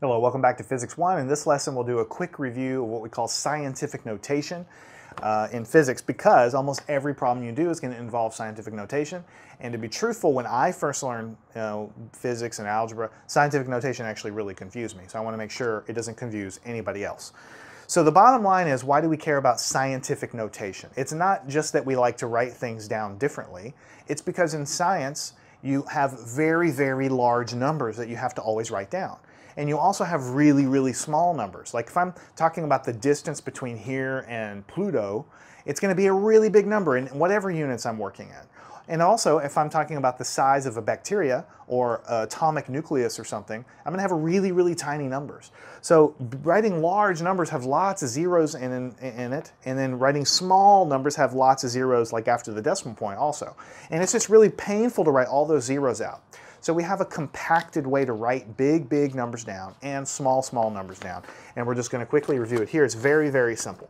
Hello, welcome back to Physics 1. In this lesson, we'll do a quick review of what we call scientific notation uh, in physics because almost every problem you do is going to involve scientific notation. And to be truthful, when I first learned you know, physics and algebra, scientific notation actually really confused me. So I want to make sure it doesn't confuse anybody else. So the bottom line is, why do we care about scientific notation? It's not just that we like to write things down differently. It's because in science, you have very, very large numbers that you have to always write down. And you also have really, really small numbers. Like if I'm talking about the distance between here and Pluto, it's going to be a really big number in whatever units I'm working in. And also, if I'm talking about the size of a bacteria or atomic nucleus or something, I'm going to have really, really tiny numbers. So writing large numbers have lots of zeros in, in, in, it, and then writing small numbers have lots of zeros like after the decimal point also. And it's just really painful to write all those zeros out. So we have a compacted way to write big, big numbers down and small, small numbers down. And we're just going to quickly review it here. It's very, very simple.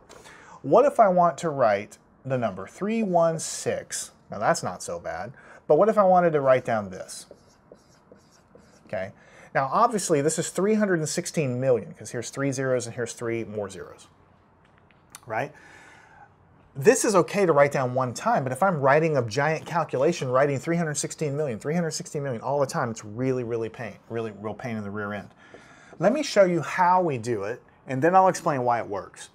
What if I want to write the number 316? Now that's not so bad. But what if I wanted to write down this? Okay. Now obviously this is 316 million because here's three zeros and here's three more zeros. Right? this is okay to write down one time, but if I'm writing a giant calculation, writing 316 million, 316 million all the time, it's really, really pain, really real pain in the rear end. Let me show you how we do it, and then I'll explain why it works.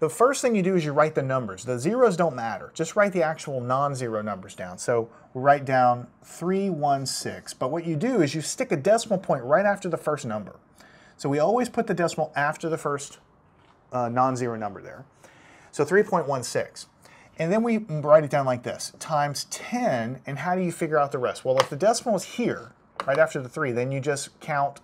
The first thing you do is you write the numbers. The zeros don't matter. Just write the actual non-zero numbers down. So we write down 316, but what you do is you stick a decimal point right after the first number. So we always put the decimal after the first uh, non-zero number there. So 3.16. And then we write it down like this, times 10, and how do you figure out the rest? Well, if the decimal is here, right after the 3, then you just count